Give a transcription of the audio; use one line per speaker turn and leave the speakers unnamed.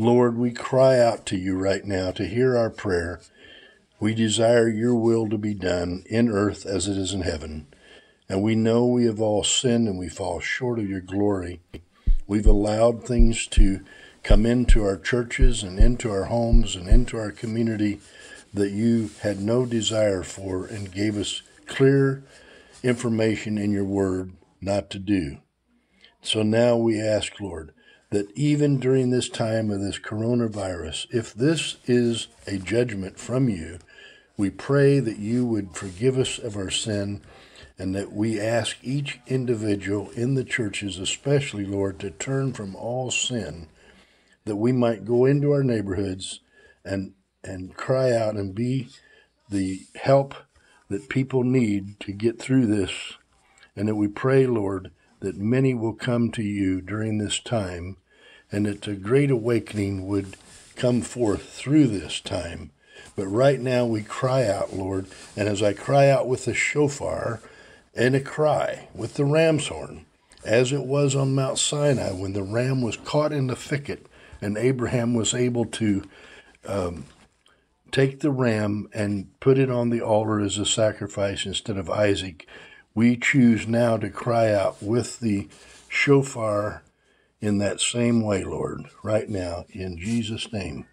Lord, we cry out to you right now to hear our prayer. We desire your will to be done in earth as it is in heaven. And we know we have all sinned and we fall short of your glory. We've allowed things to come into our churches and into our homes and into our community that you had no desire for and gave us clear information in your word not to do. So now we ask, Lord, that even during this time of this coronavirus, if this is a judgment from you, we pray that you would forgive us of our sin and that we ask each individual in the churches, especially, Lord, to turn from all sin, that we might go into our neighborhoods and, and cry out and be the help that people need to get through this. And that we pray, Lord, that many will come to you during this time and that a great awakening would come forth through this time. But right now we cry out, Lord, and as I cry out with the shofar and a cry with the ram's horn, as it was on Mount Sinai when the ram was caught in the thicket and Abraham was able to um, take the ram and put it on the altar as a sacrifice instead of Isaac, we choose now to cry out with the shofar in that same way, Lord, right now, in Jesus' name.